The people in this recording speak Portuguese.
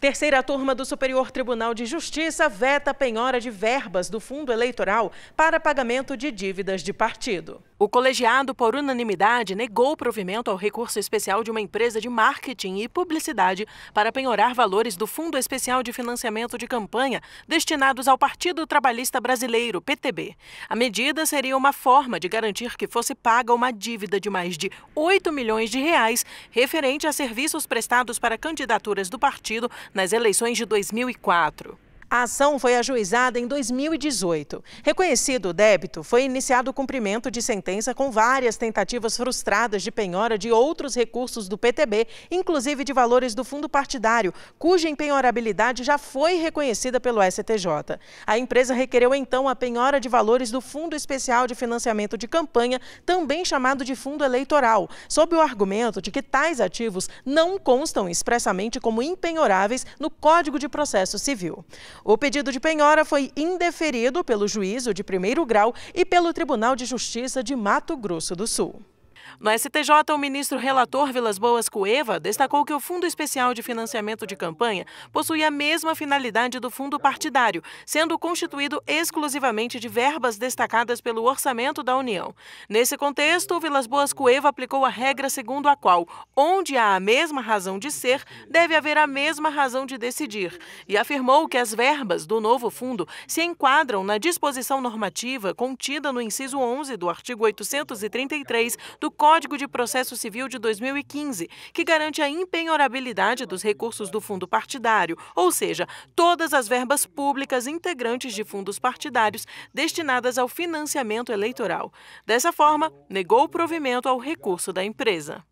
Terceira turma do Superior Tribunal de Justiça veta penhora de verbas do fundo eleitoral para pagamento de dívidas de partido. O colegiado, por unanimidade, negou o provimento ao recurso especial de uma empresa de marketing e publicidade para penhorar valores do Fundo Especial de Financiamento de Campanha destinados ao Partido Trabalhista Brasileiro, PTB. A medida seria uma forma de garantir que fosse paga uma dívida de mais de 8 milhões de reais referente a serviços prestados para candidaturas do partido nas eleições de 2004. A ação foi ajuizada em 2018. Reconhecido o débito, foi iniciado o cumprimento de sentença com várias tentativas frustradas de penhora de outros recursos do PTB, inclusive de valores do fundo partidário, cuja empenhorabilidade já foi reconhecida pelo STJ. A empresa requereu então a penhora de valores do Fundo Especial de Financiamento de Campanha, também chamado de fundo eleitoral, sob o argumento de que tais ativos não constam expressamente como impenhoráveis no Código de Processo Civil. O pedido de penhora foi indeferido pelo juízo de primeiro grau e pelo Tribunal de Justiça de Mato Grosso do Sul. No STJ, o ministro relator Vilas Boas Cueva destacou que o Fundo Especial de Financiamento de Campanha possui a mesma finalidade do fundo partidário, sendo constituído exclusivamente de verbas destacadas pelo orçamento da União. Nesse contexto, Vilas Boas Cueva aplicou a regra segundo a qual, onde há a mesma razão de ser, deve haver a mesma razão de decidir, e afirmou que as verbas do novo fundo se enquadram na disposição normativa contida no inciso 11 do artigo 833 do Código de Processo Civil de 2015, que garante a impenhorabilidade dos recursos do fundo partidário, ou seja, todas as verbas públicas integrantes de fundos partidários destinadas ao financiamento eleitoral. Dessa forma, negou o provimento ao recurso da empresa.